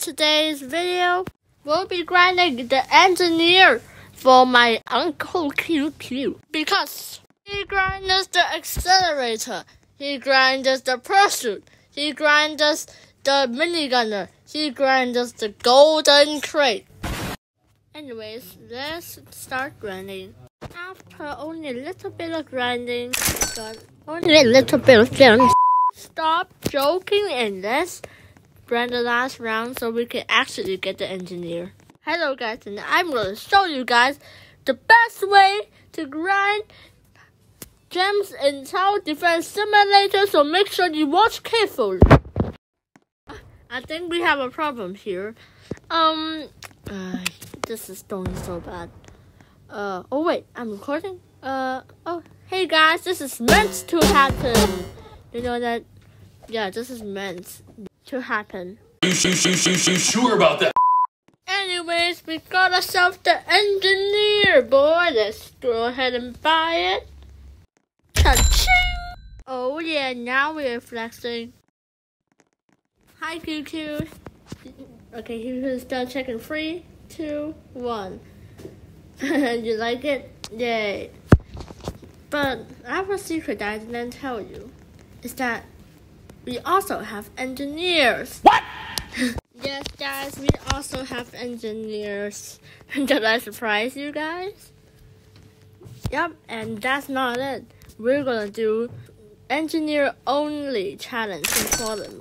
today's video, we'll be grinding the engineer for my Uncle QQ because he grinds the accelerator, he grinds the pursuit, he grinds the minigunner, he grinds us the golden crate. Anyways, let's start grinding. After only a little bit of grinding, only a little bit of gems. Stop joking and let's grind the last round so we can actually get the engineer. Hello guys, and I'm gonna show you guys the best way to grind gems in Tower Defense Simulator, so make sure you watch carefully. I think we have a problem here. Um, uh, this is going so bad. Uh, oh wait, I'm recording. Uh, oh, hey guys, this is meant to happen. You know that? Yeah, this is meant to happen. You, you, you, you, you sure about that? Anyways, we got ourselves the engineer, boy. Let's go ahead and buy it. Cha-ching! Oh yeah, now we're flexing. Hi, QQ. Okay, here's done checking. Three, two, one. you like it? Yay. But I have a secret that I didn't tell you. Is that we also have engineers. What? yes, guys, we also have engineers. Did I surprise you guys? Yep, and that's not it. We're gonna do engineer only challenge in Fallen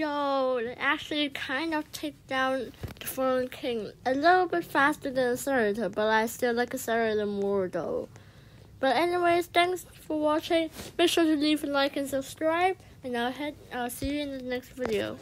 Yo, they actually kind of take down the Fallen King a little bit faster than Accelerator, but I still like Accelerator more though. But anyways, thanks for watching. Make sure to leave a like and subscribe, and I'll head. I'll see you in the next video.